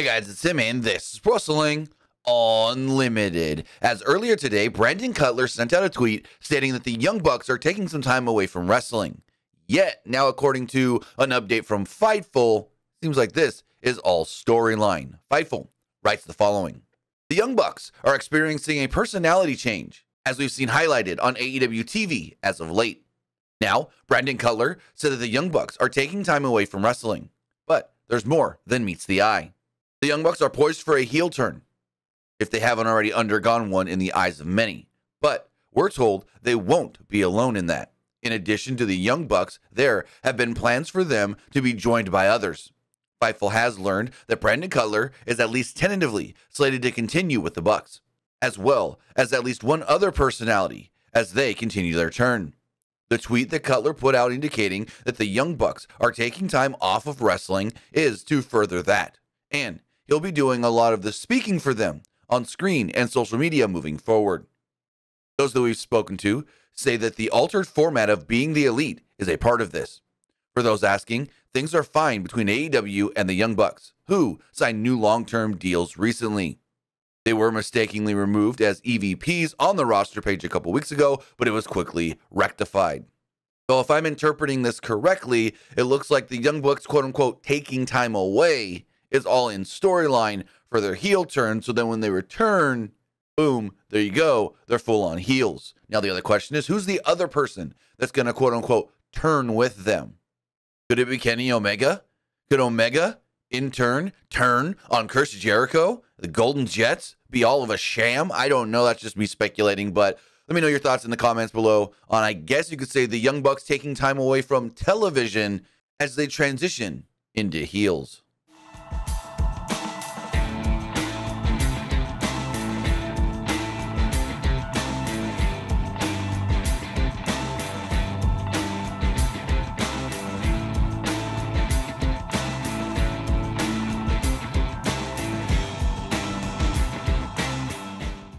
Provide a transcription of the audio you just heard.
Hey guys, it's Tim and this is Wrestling Unlimited. As earlier today, Brandon Cutler sent out a tweet stating that the Young Bucks are taking some time away from wrestling. Yet, now according to an update from Fightful, seems like this is all storyline. Fightful writes the following The Young Bucks are experiencing a personality change, as we've seen highlighted on AEW TV as of late. Now, Brandon Cutler said that the Young Bucks are taking time away from wrestling, but there's more than meets the eye. The Young Bucks are poised for a heel turn, if they haven't already undergone one in the eyes of many. But we're told they won't be alone in that. In addition to the Young Bucks, there have been plans for them to be joined by others. Fightful has learned that Brandon Cutler is at least tentatively slated to continue with the Bucks, as well as at least one other personality as they continue their turn. The tweet that Cutler put out indicating that the Young Bucks are taking time off of wrestling is to further that. And he'll be doing a lot of the speaking for them on screen and social media moving forward. Those that we've spoken to say that the altered format of being the elite is a part of this. For those asking, things are fine between AEW and the Young Bucks, who signed new long term deals recently. They were mistakenly removed as EVPs on the roster page a couple weeks ago, but it was quickly rectified. So, if I'm interpreting this correctly, it looks like the Young Bucks, quote unquote, taking time away is all in storyline for their heel turn. So then when they return, boom, there you go. They're full on heels. Now, the other question is who's the other person that's going to quote unquote turn with them? Could it be Kenny Omega? Could Omega in turn turn on Chris Jericho? The Golden Jets be all of a sham? I don't know. That's just me speculating, but let me know your thoughts in the comments below on, I guess you could say, the Young Bucks taking time away from television as they transition into heels.